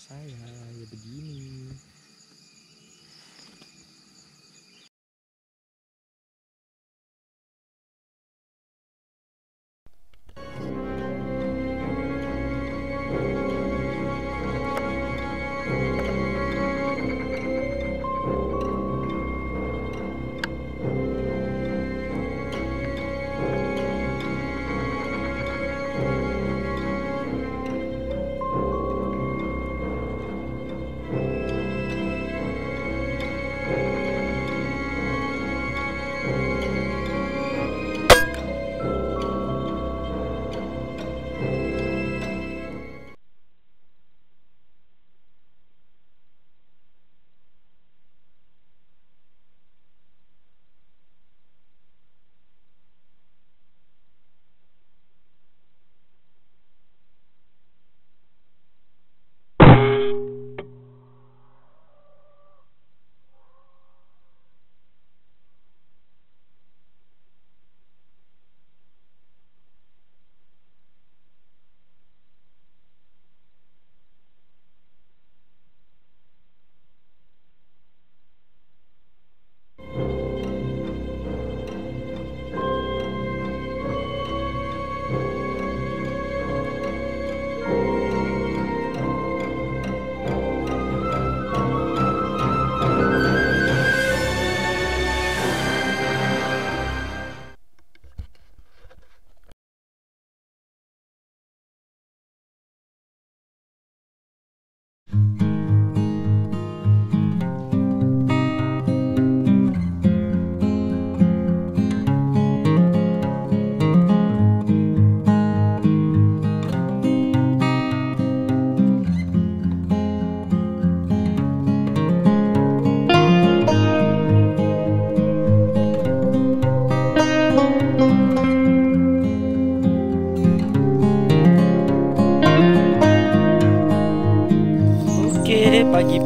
saya ya begini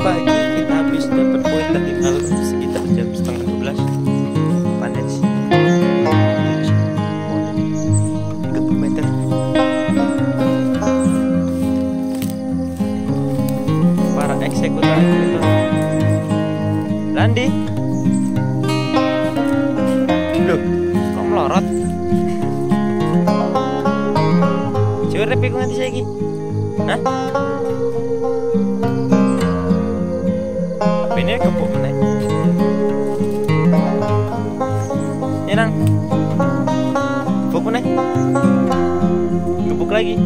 pagi-pagi kita habis dapat poin tadi malam sekitar jam setengah 12 panen. Sih 30 meter. Para eksekutor. Randi? Loh, kok melorot? Coba repik nanti saya lagi Hah? Ini kebuk ini nang. Lagi